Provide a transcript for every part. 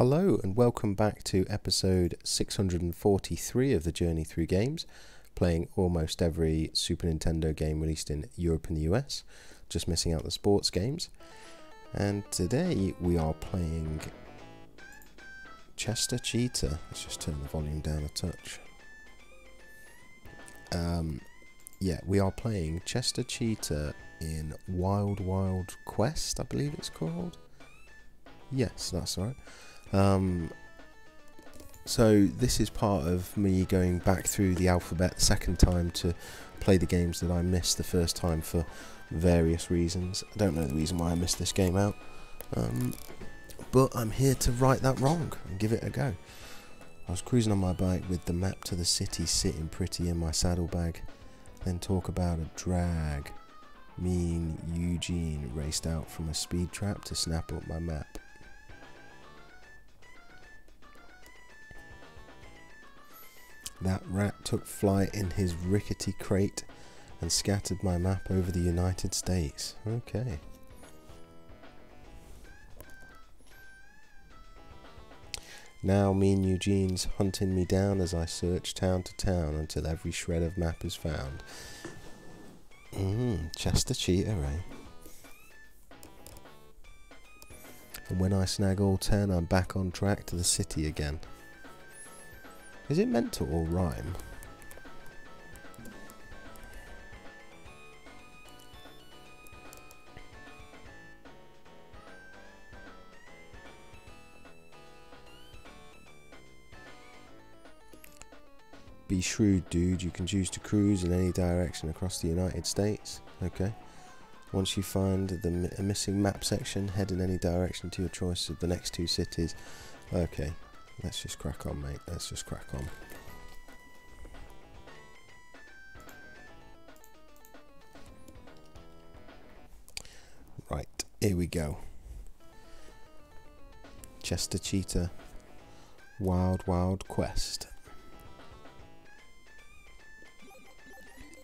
Hello and welcome back to episode 643 of the Journey Through Games, playing almost every Super Nintendo game released in Europe and the US, just missing out the sports games. And today we are playing Chester Cheetah. Let's just turn the volume down a touch. Um, yeah, we are playing Chester Cheetah in Wild Wild Quest, I believe it's called. Yes, that's right. Um, so this is part of me going back through the alphabet the second time to play the games that I missed the first time for various reasons. I don't know the reason why I missed this game out, um, but I'm here to right that wrong and give it a go. I was cruising on my bike with the map to the city sitting pretty in my saddlebag, then talk about a drag. Mean Eugene raced out from a speed trap to snap up my map. That rat took flight in his rickety crate and scattered my map over the United States. Okay. Now me and Eugene's hunting me down as I search town to town until every shred of map is found. Mmm, Chester Cheetah, eh? And when I snag all ten, I'm back on track to the city again. Is it meant to all rhyme? Be shrewd, dude. You can choose to cruise in any direction across the United States. Okay. Once you find the missing map section, head in any direction to your choice of the next two cities. Okay, Let's just crack on, mate. Let's just crack on. Right, here we go. Chester Cheetah. Wild Wild Quest.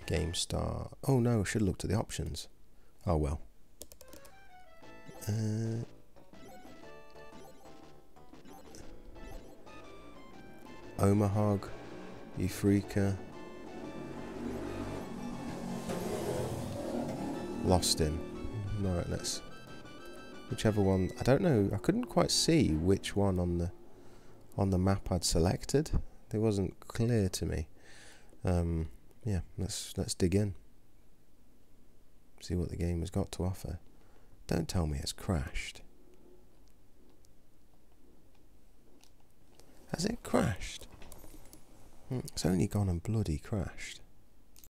Game Star. Oh no, should have looked at the options. Oh well. Uh, Omaha, Eureka, Lost in. Right, let's whichever one. I don't know. I couldn't quite see which one on the on the map I'd selected. It wasn't clear to me. Um, yeah, let's let's dig in. See what the game has got to offer. Don't tell me it's crashed. Has it crashed? Hmm, it's only gone and bloody crashed.